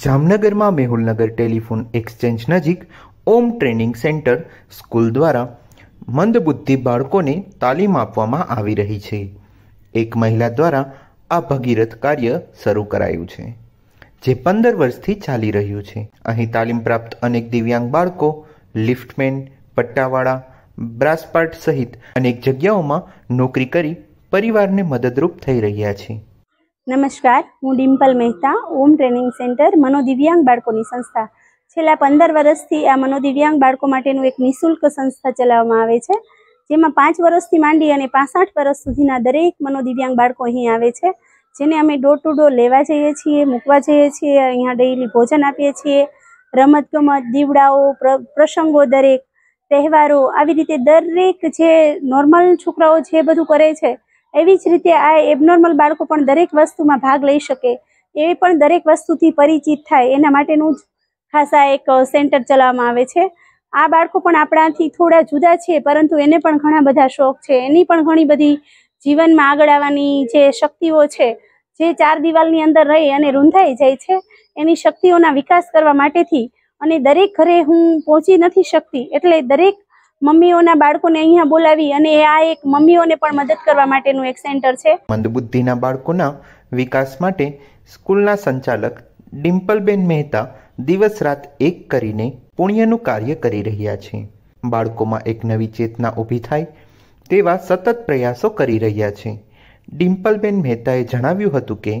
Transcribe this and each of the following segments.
જામનગરમાં Mehulnagar telephone exchange નજીક ઓમ training centre school દ્વારા મંદબુદ્ધિ બાળકોને તાલીમ આપવામાં આવી રહી છે. એક મહિલા દ્વારા આ ભગીરથ કાર્ય શરૂ કરાયું છે, જે પંદર વર્ષથી ચાલી રહ્યું છે. અહીં તાલીમ પ્રાપ્ત અનેક દિવ્યાંગ બાળકો, લિફ્ટમેન, પટ્ટાવાળા, બ્રાસપાર્ટ સહિત અનેક જગ્યાઓમાં નોકરી કરી પરિવારને મદદરૂપ થઈ રહ્યા છે. નમસ્કાર, હું ડિમ્પલ મહેતા, ઓમ ટ્રેનિંગ સેન્ટર, મનોદિવ્યાંગ બાળકોની સંસ્થા. છેલ્લા પંદર વર્ષથી આ મનોદિવ્યાંગ બાળકો માટેનું એક નિઃશુલ્ક સંસ્થા ચલાવવામાં આવે છે, જેમાં પાંચ વર્ષથી માંડી અને પાસઠ વર્ષ સુધીના દરેક મનોદિવ્યાંગ બાળકો અહીં આવે છે, જેને અમે ડોર ટુ ડોર લેવા જઈએ છીએ, મૂકવા જઈએ છીએ, અહીંયા ડેઇલી ભોજન આપીએ છીએ, રમતગમત, દીવડાઓ પ્રસંગો દરેક, તહેવારો, આવી રીતે દરેક જે નોર્મલ છોકરાઓ જે બધું કરે છે એવી જ રીતે આ એબનોર્મલ બાળકો પણ દરેક વસ્તુમાં ભાગ લઈ શકે. એ પણ દરેક વસ્તુથી પરિચિત થાય. એના માટેનું જ ખાસ એક સેન્ટર ચલાવવામાં આવે છે. આ બાળકો પણ આપણાથી થોડા જુદા છે, પરંતુ એને પણ ઘણા બધા શોખ છે. એની પણ ઘણી બધી જીવનમાં આગળ આવવાની જે શક્તિઓ છે, જે ચાર દિવાલની અંદર રહી અને રૂંધાઈ જાય છે, એની શક્તિઓના વિકાસ કરવા માટેથી અને દરેક ઘરે હું પહોંચી નથી શકતી, એટલે દરેક મમ્મીઓના બાળકોને અહીંયા બોલાવી અને આ એક મમ્મીઓને પણ મદદ કરવા માટેનું એક સેન્ટર છે. મંદબુદ્ધિના બાળકોના વિકાસ માટે સ્કૂલના સંચાલક ડિમ્પલબેન મહેતા દિવસ રાત એક કરીને પુણ્યનું કાર્ય કરી રહ્યા છે. બાળકોમાં એક નવી ચેતના ઊભી થાય તેવા સતત પ્રયાસો કરી રહ્યા છે. ડિમ્પલબેન મહેતાએ જણાવ્યું હતું કે,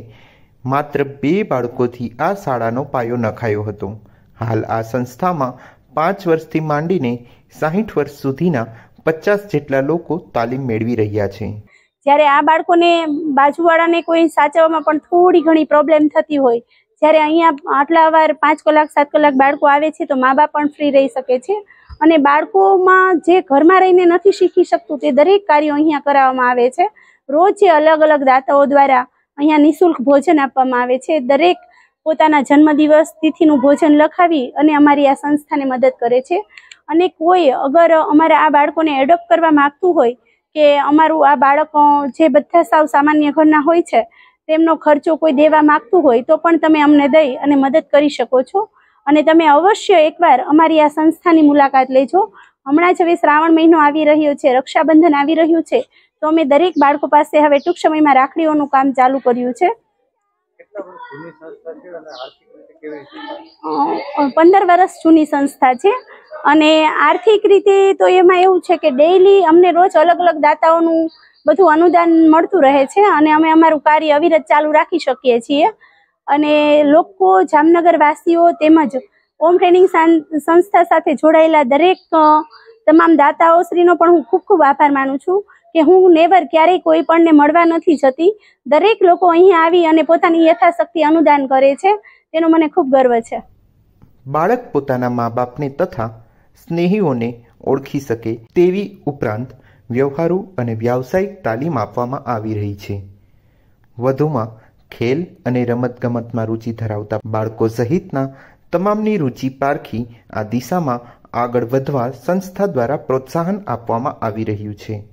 માત્ર બે બાળકોથી આ શાળાનો પાયો નખાયો હતો. હાલ આ સંસ્થામાં પાંચ વર્ષથી માંડીને સાહીઠ વર્ષ સુધીના પચાસ જેટલા લોકો તાલીમ મેળવી રહ્યા છે. જ્યારે આ બાળકોને બાજુવાળાને કોઈ સાચવવામાં પણ થોડી ઘણી પ્રોબ્લેમ થતી હોય, જ્યારે અહીંયા આટલા વાર પાંચ કલાક, સાત કલાક બાળકો આવે છે તો મા બાપ પણ ફ્રી રહી શકે છે. અને બાળકોમાં જે ઘરમાં રહીને નથી શીખી શકતું તે દરેક કાર્યો અહીંયા કરાવવામાં આવે છે. રોજ જે અલગ અલગ દાતાઓ દ્વારા અહીંયા નિઃશુલ્ક ભોજન આપવામાં આવે છે. દરેક પોતાના જન્મદિવસ તિથિનું ભોજન લખાવી અને અમારી આ સંસ્થાને મદદ કરે છે. અને કોઈ અગર અમારે આ બાળકોને એડોપ્ટ કરવા માગતું હોય કે અમારું આ બાળકો જે બધા સાવ સામાન્ય ઘરના હોય છે, તેમનો ખર્ચો કોઈ દેવા માગતું હોય તો પણ તમે અમને દઈ અને મદદ કરી શકો છો. અને તમે અવશ્ય એકવાર અમારી આ સંસ્થાની મુલાકાત લેજો. હમણાં જ હવે શ્રાવણ મહિનો આવી રહ્યો છે, રક્ષાબંધન આવી રહ્યું છે, તો અમે દરેક બાળકો પાસે હવે ટૂંક સમયમાં રાખડીઓનું કામ ચાલુ કર્યું છે. પંદર વર્ષ જૂની સંસ્થા છે. અને આર્થિક રીતે તો એમાં એવું છે કે ડેઈલી અમને રોજ અલગ અલગ દાતાઓનું બધું અનુદાન મળતું રહે છે અને અમે અમારું કાર્ય અવિરત ચાલુ રાખી શકીએ છીએ. અને લોકો જામનગર વાસીઓ તેમજ ઓમ ટ્રેનિંગ સંસ્થા સાથે જોડાયેલા દરેક તમામ દાતાઓશ્રીનો પણ હું ખૂબ ખૂબ આભાર માનું છું. કે હું નેવર ક્યારેય કોઈ પણને મળવા નથી જતી. દરેક લોકો અહીંયા આવી અને પોતાની યથાશક્તિ અનુદાન કરે છે. તેનો મને ખૂબ ગર્વ છે. બાળક પોતાના મા બાપને તથા સ્નેહીઓને ઓળખી શકે તેવી ઉપરાંત વ્યવહારુ અને વ્યાવસાયિક તાલીમ આપવામાં આવી રહી છે. વધુમાં ખેલ અને રમતગમતમાં રુચિ ધરાવતા બાળકો સહિતના તમામની રુચિ પારખી આ દિશામાં આગળ વધવા સંસ્થા દ્વારા પ્રોત્સાહન આપવામાં આવી રહ્યું છે.